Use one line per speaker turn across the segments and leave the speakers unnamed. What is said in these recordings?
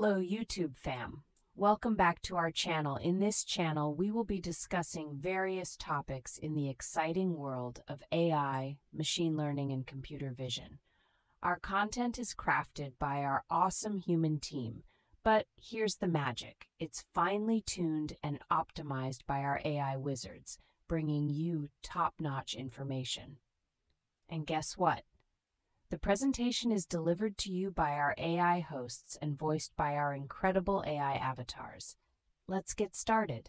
Hello YouTube fam. Welcome back to our channel. In this channel, we will be discussing various topics in the exciting world of AI, machine learning, and computer vision. Our content is crafted by our awesome human team, but here's the magic. It's finely tuned and optimized by our AI wizards, bringing you top-notch information. And guess what? The presentation is delivered to you by our AI hosts and voiced by our incredible AI avatars. Let's get started.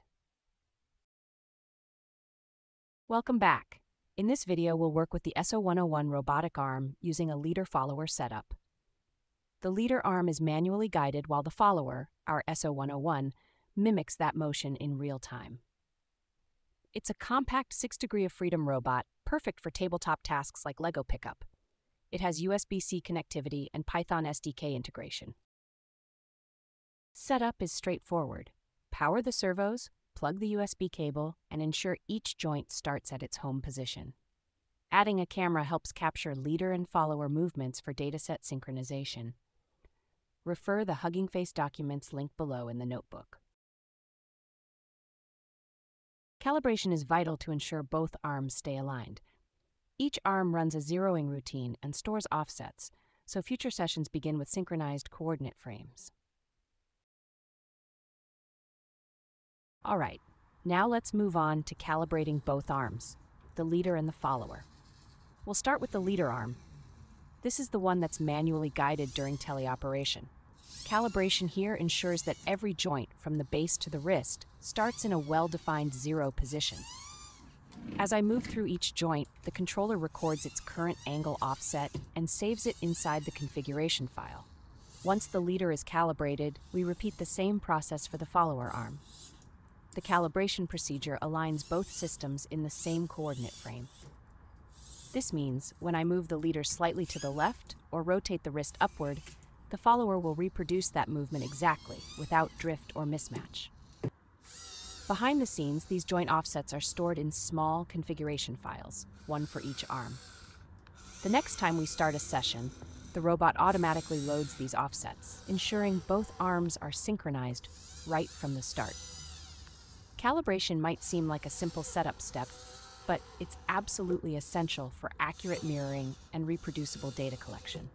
Welcome back. In this video, we'll work with the SO101 robotic arm using a leader-follower setup. The leader arm is manually guided while the follower, our SO101, mimics that motion in real time. It's a compact 6 degree of freedom robot, perfect for tabletop tasks like Lego pickup. It has USB-C connectivity and Python SDK integration. Setup is straightforward. Power the servos, plug the USB cable, and ensure each joint starts at its home position. Adding a camera helps capture leader and follower movements for dataset synchronization. Refer the Hugging Face documents linked below in the notebook. Calibration is vital to ensure both arms stay aligned. Each arm runs a zeroing routine and stores offsets, so future sessions begin with synchronized coordinate frames. All right, now let's move on to calibrating both arms, the leader and the follower. We'll start with the leader arm. This is the one that's manually guided during teleoperation. Calibration here ensures that every joint, from the base to the wrist, starts in a well-defined zero position. As I move through each joint, the controller records its current angle offset and saves it inside the configuration file. Once the leader is calibrated, we repeat the same process for the follower arm. The calibration procedure aligns both systems in the same coordinate frame. This means when I move the leader slightly to the left or rotate the wrist upward, the follower will reproduce that movement exactly, without drift or mismatch. Behind the scenes, these joint offsets are stored in small configuration files, one for each arm. The next time we start a session, the robot automatically loads these offsets, ensuring both arms are synchronized right from the start. Calibration might seem like a simple setup step, but it's absolutely essential for accurate mirroring and reproducible data collection.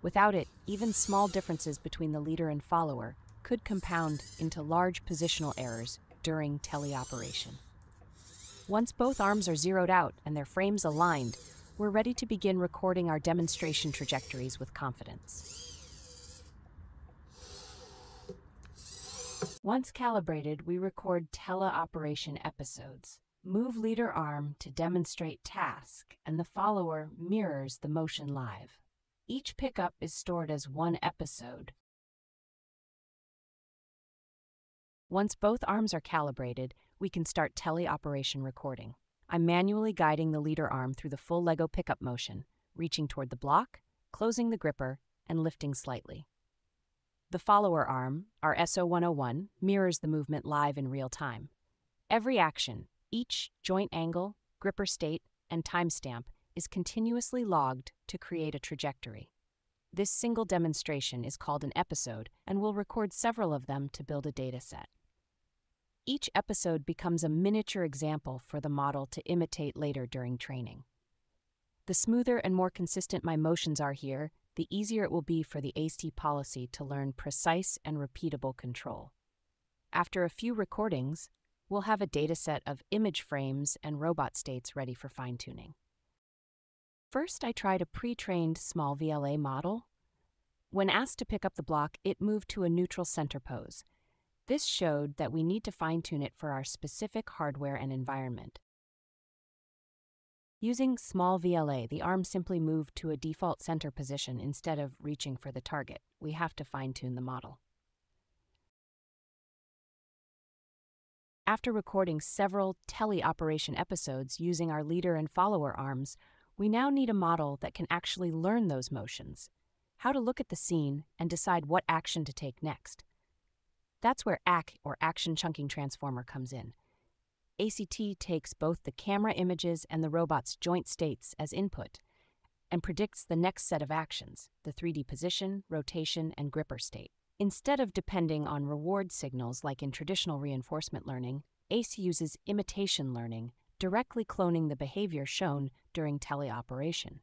Without it, even small differences between the leader and follower could compound into large positional errors during teleoperation. Once both arms are zeroed out and their frames aligned, we're ready to begin recording our demonstration trajectories with confidence. Once calibrated, we record teleoperation episodes. Move leader arm to demonstrate task, and the follower mirrors the motion live. Each pickup is stored as one episode, Once both arms are calibrated, we can start teleoperation recording. I'm manually guiding the leader arm through the full Lego pickup motion, reaching toward the block, closing the gripper, and lifting slightly. The follower arm, our SO101, mirrors the movement live in real time. Every action, each joint angle, gripper state, and timestamp is continuously logged to create a trajectory. This single demonstration is called an episode, and we'll record several of them to build a dataset. Each episode becomes a miniature example for the model to imitate later during training. The smoother and more consistent my motions are here, the easier it will be for the ACT policy to learn precise and repeatable control. After a few recordings, we'll have a dataset of image frames and robot states ready for fine-tuning. First, I tried a pre-trained SmolVLA model. When asked to pick up the block, it moved to a neutral center pose, this showed that we need to fine-tune it for our specific hardware and environment. Using SmolVLA, the arm simply moved to a default center position instead of reaching for the target. We have to fine-tune the model. After recording several teleoperation episodes using our leader and follower arms, we now need a model that can actually learn those motions, how to look at the scene, and decide what action to take next. That's where ACT, or Action Chunking Transformer, comes in. ACT takes both the camera images and the robot's joint states as input and predicts the next set of actions, the 3D position, rotation, and gripper state. Instead of depending on reward signals like in traditional reinforcement learning, ACT uses imitation learning, directly cloning the behavior shown during teleoperation.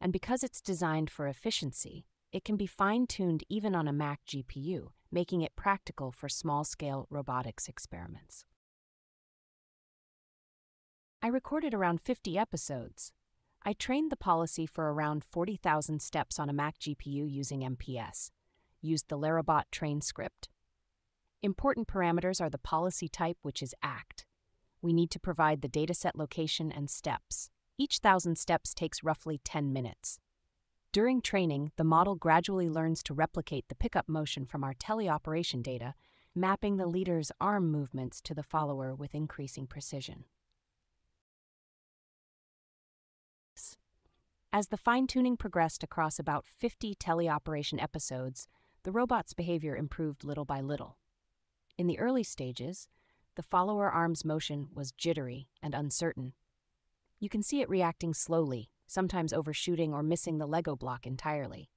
And because it's designed for efficiency, it can be fine tuned even on a Mac GPU, making it practical for small scale robotics experiments. I recorded around 50 episodes. I trained the policy for around 40,000 steps on a Mac GPU using MPS, used the LeRobot train script. Important parameters are the policy type, which is ACT. We need to provide the dataset location and steps. Each thousand steps takes roughly 10 minutes. During training, the model gradually learns to replicate the pickup motion from our teleoperation data, mapping the leader's arm movements to the follower with increasing precision. As the fine tuning progressed across about 50 teleoperation episodes, the robot's behavior improved little by little. In the early stages, the follower arm's motion was jittery and uncertain. You can see it reacting slowly, sometimes overshooting or missing the Lego block entirely.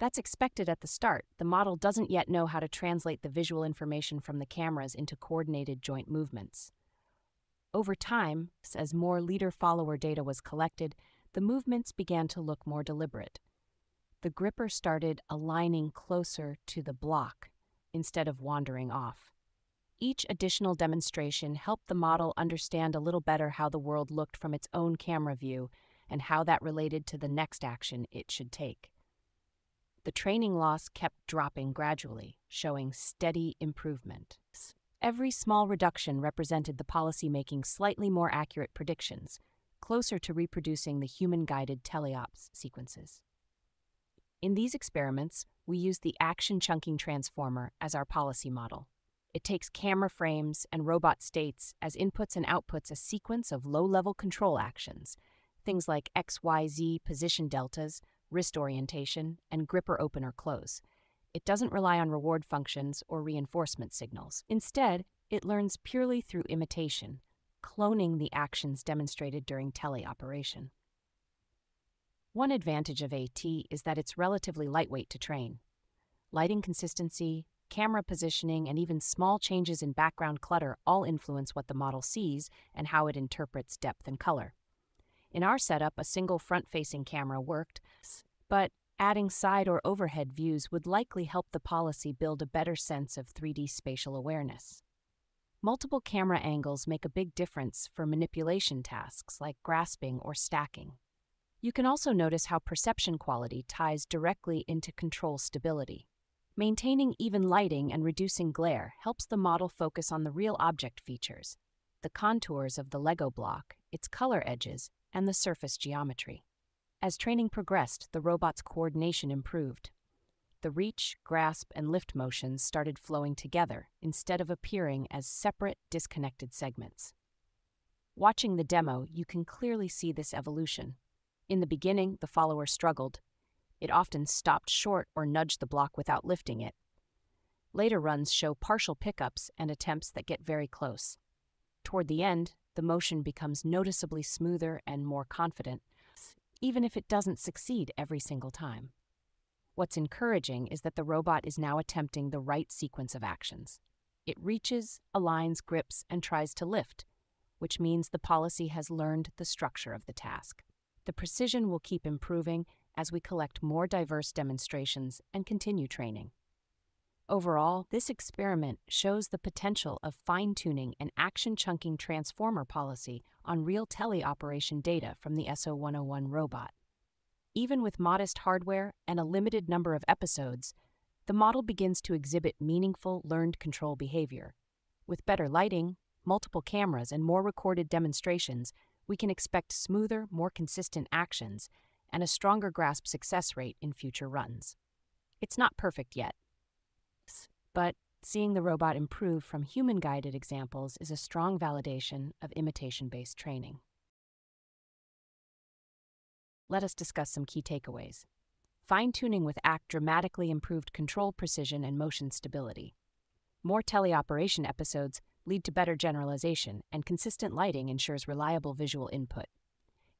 That's expected at the start. The model doesn't yet know how to translate the visual information from the cameras into coordinated joint movements. Over time, as more leader follower data was collected, the movements began to look more deliberate. The gripper started aligning closer to the block instead of wandering off. Each additional demonstration helped the model understand a little better how the world looked from its own camera view and how that related to the next action it should take. The training loss kept dropping gradually, showing steady improvement. Every small reduction represented the policy making slightly more accurate predictions, closer to reproducing the human guided teleops sequences. In these experiments, we use the action chunking transformer as our policy model. It takes camera frames and robot states as inputs and outputs a sequence of low level control actions things like XYZ position deltas, wrist orientation, and gripper open or close. It doesn't rely on reward functions or reinforcement signals. Instead, it learns purely through imitation, cloning the actions demonstrated during teleoperation. One advantage of ACT is that it's relatively lightweight to train. Lighting consistency, camera positioning, and even small changes in background clutter all influence what the model sees and how it interprets depth and color. In our setup, a single front facing camera worked, but adding side or overhead views would likely help the policy build a better sense of 3D spatial awareness. Multiple camera angles make a big difference for manipulation tasks like grasping or stacking. You can also notice how perception quality ties directly into control stability. Maintaining even lighting and reducing glare helps the model focus on the real object features, the contours of the Lego block, its color edges, and the surface geometry. As training progressed, the robot's coordination improved. The reach, grasp, and lift motions started flowing together instead of appearing as separate, disconnected segments. Watching the demo, you can clearly see this evolution. In the beginning, the follower struggled. It often stopped short or nudged the block without lifting it. Later runs show partial pickups and attempts that get very close. Toward the end, the motion becomes noticeably smoother and more confident, even if it doesn't succeed every single time. What's encouraging is that the robot is now attempting the right sequence of actions. It reaches, aligns, grips, and tries to lift, which means the policy has learned the structure of the task. The precision will keep improving as we collect more diverse demonstrations and continue training. Overall, this experiment shows the potential of fine tuning an action chunking transformer policy on real teleoperation data from the SO 101 robot. Even with modest hardware and a limited number of episodes, the model begins to exhibit meaningful learned control behavior. With better lighting, multiple cameras, and more recorded demonstrations, we can expect smoother, more consistent actions and a stronger grasp success rate in future runs. It's not perfect yet, but seeing the robot improve from human guided examples is a strong validation of imitation based training. Let us discuss some key takeaways. Fine tuning with ACT dramatically improved control precision and motion stability. More teleoperation episodes lead to better generalization, and consistent lighting ensures reliable visual input.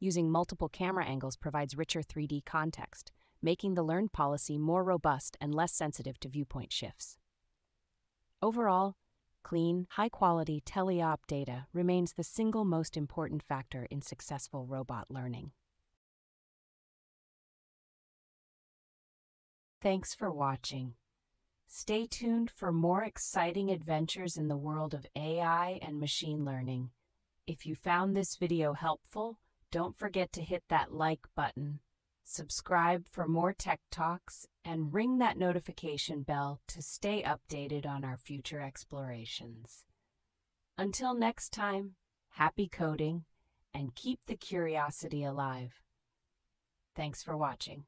Using multiple camera angles provides richer 3D context, making the learned policy more robust and less sensitive to viewpoint shifts. Overall, clean, high quality teleop data remains the single most important factor in successful robot learning. Thanks for watching. Stay tuned for more exciting adventures in the world of AI and machine learning. If you found this video helpful, don't forget to hit that like button, subscribe for more tech talks, and ring that notification bell to stay updated on our future explorations. Until next time, happy coding and keep the curiosity alive. Thanks for watching.